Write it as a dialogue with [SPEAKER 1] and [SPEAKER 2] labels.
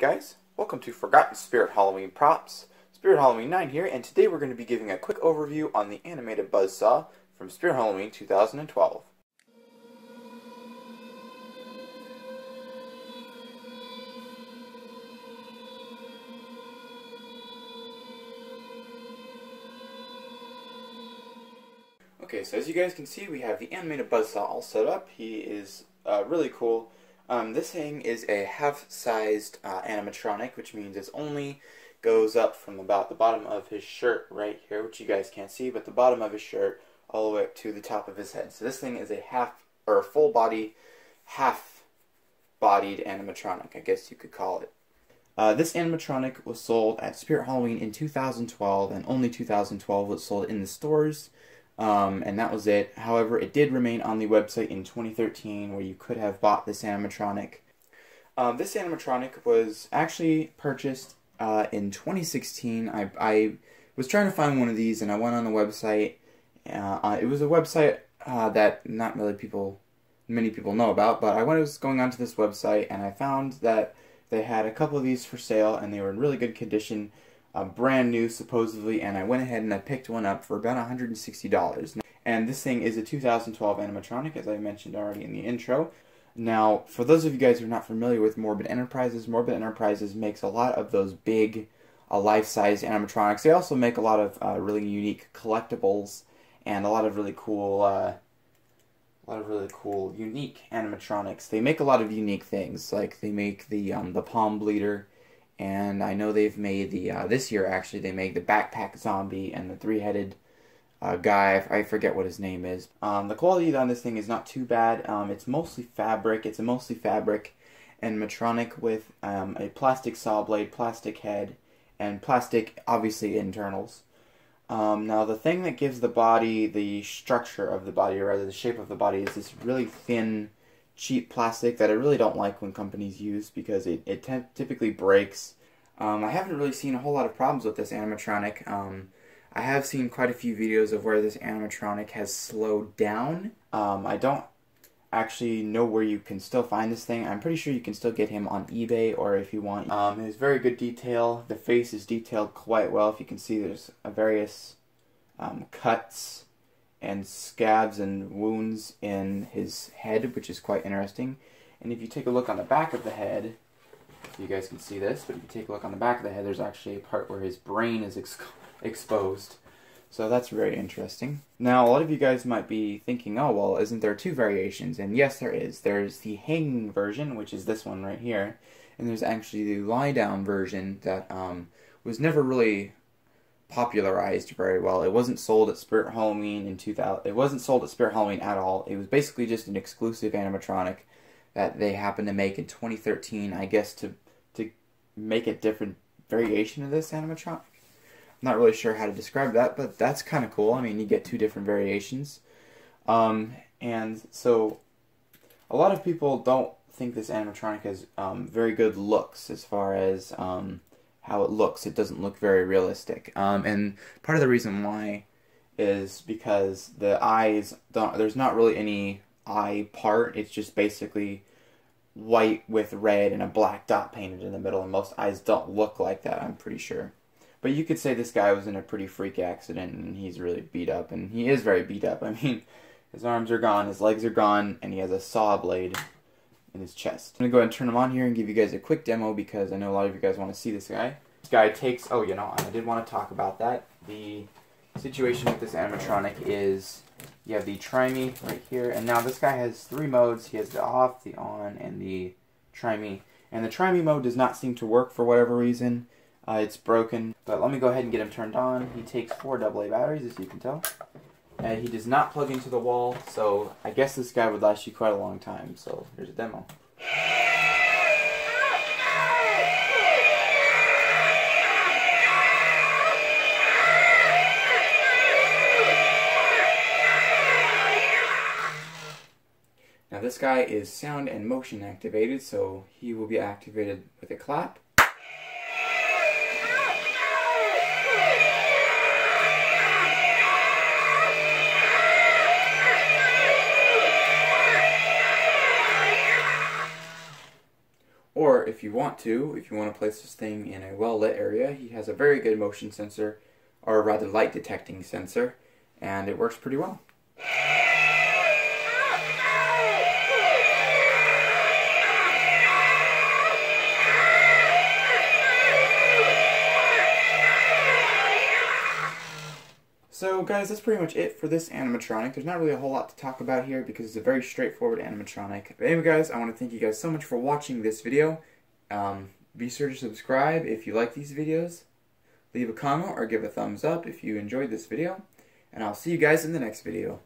[SPEAKER 1] guys, welcome to Forgotten Spirit Halloween Props. Spirit Halloween 9 here, and today we're going to be giving a quick overview on the animated Buzzsaw from Spirit Halloween 2012. Okay, so as you guys can see, we have the animated Buzzsaw all set up. He is uh, really cool. Um, this thing is a half-sized uh, animatronic, which means it only goes up from about the bottom of his shirt right here, which you guys can't see, but the bottom of his shirt all the way up to the top of his head. So this thing is a half or full body, half bodied animatronic, I guess you could call it. Uh, this animatronic was sold at Spirit Halloween in 2012, and only 2012 was sold in the stores. Um, and that was it. However, it did remain on the website in 2013 where you could have bought this animatronic. Um, this animatronic was actually purchased uh, in 2016. I, I was trying to find one of these and I went on the website. Uh, uh, it was a website uh, that not really people, many people know about, but I was going onto this website and I found that they had a couple of these for sale and they were in really good condition uh, brand new supposedly, and I went ahead and I picked one up for about $160. And this thing is a 2012 animatronic, as I mentioned already in the intro. Now, for those of you guys who are not familiar with Morbid Enterprises, Morbid Enterprises makes a lot of those big, uh, life-size animatronics. They also make a lot of uh, really unique collectibles and a lot of really cool, uh, a lot of really cool, unique animatronics. They make a lot of unique things, like they make the um, the Palm Bleeder, and I know they've made the uh, this year actually they made the backpack zombie and the three-headed uh, guy. I forget what his name is. Um, the quality on this thing is not too bad. Um, it's mostly fabric. It's a mostly fabric animatronic with um, a plastic saw blade, plastic head, and plastic obviously internals. Um, now the thing that gives the body the structure of the body, or rather the shape of the body, is this really thin cheap plastic that I really don't like when companies use because it, it typically breaks. Um, I haven't really seen a whole lot of problems with this animatronic. Um, I have seen quite a few videos of where this animatronic has slowed down. Um, I don't actually know where you can still find this thing. I'm pretty sure you can still get him on eBay or if you want. Um, has very good detail. The face is detailed quite well. If you can see, there's various um, cuts and scabs and wounds in his head, which is quite interesting. And if you take a look on the back of the head, you guys can see this, but if you take a look on the back of the head, there's actually a part where his brain is ex exposed. So that's very interesting. Now, a lot of you guys might be thinking, oh, well, isn't there two variations? And yes, there is. There's the hanging version, which is this one right here, and there's actually the lie-down version that um, was never really popularized very well. It wasn't sold at Spirit Halloween in 2000. It wasn't sold at Spirit Halloween at all. It was basically just an exclusive animatronic that they happened to make in 2013, I guess to to make a different variation of this animatronic. I'm not really sure how to describe that, but that's kind of cool. I mean, you get two different variations. Um, and so a lot of people don't think this animatronic has um, very good looks as far as um, how it looks. It doesn't look very realistic. Um, and part of the reason why is because the eyes don't. There's not really any eye part. It's just basically white with red and a black dot painted in the middle. And most eyes don't look like that. I'm pretty sure. But you could say this guy was in a pretty freak accident and he's really beat up. And he is very beat up. I mean, his arms are gone, his legs are gone, and he has a saw blade in his chest. I'm to go ahead and turn him on here and give you guys a quick demo because I know a lot of you guys want to see this guy. This guy takes, oh, you know, I did want to talk about that. The situation with this animatronic is you have the try me right here, and now this guy has three modes. He has the off, the on, and the try me. And the try me mode does not seem to work for whatever reason. Uh, it's broken, but let me go ahead and get him turned on. He takes four AA batteries, as you can tell. And he does not plug into the wall, so I guess this guy would last you quite a long time. So here's a demo. Now this guy is sound and motion activated, so he will be activated with a clap. Or if you want to, if you want to place this thing in a well lit area, he has a very good motion sensor, or rather light detecting sensor, and it works pretty well. So guys, that's pretty much it for this animatronic. There's not really a whole lot to talk about here because it's a very straightforward animatronic. But anyway guys, I want to thank you guys so much for watching this video. Um, be sure to subscribe if you like these videos. Leave a comment or give a thumbs up if you enjoyed this video. And I'll see you guys in the next video.